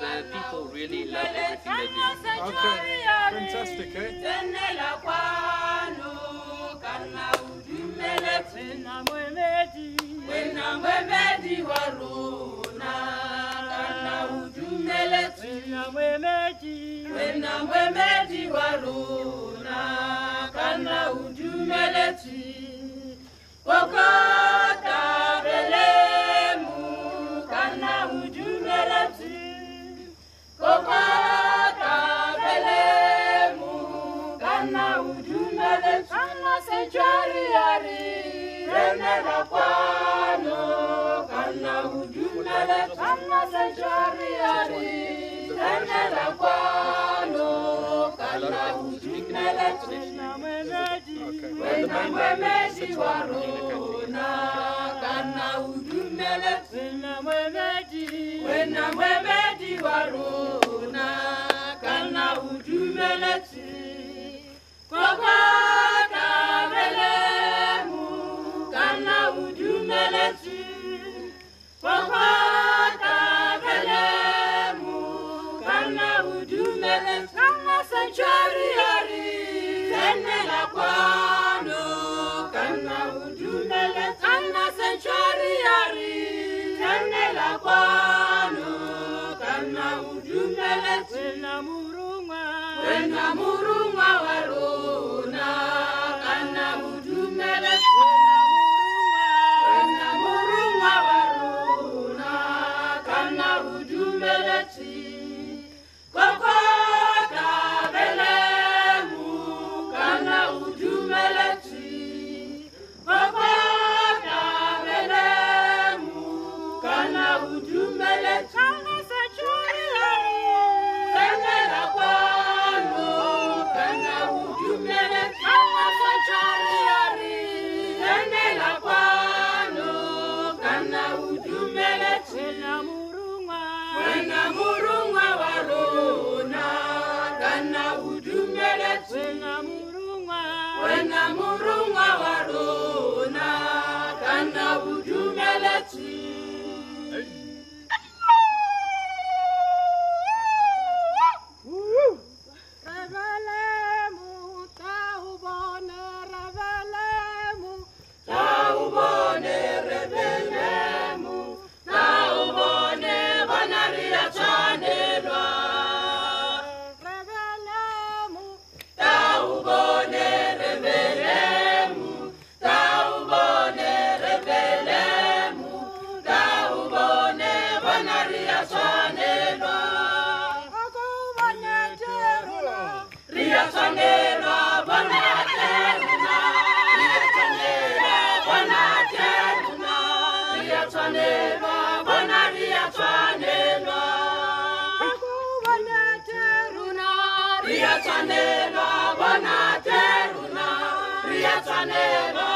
the people really love everything they do. Okay, fantastic, eh? Tenela kwano kana udumele yari renela kwano kana udumele kana senchari yari renela kwano kana udumele wena mwemedi wena mwemedi wa rona kana udumele wena mwemedi wena mwemedi Wena murunga. Wena murungwa. Wena murungwa wa rona kana udumele wena murungwa. Wena murungwa wa rona kana udumele tshwanelwa bona teruna. Ri ya tshwanelwa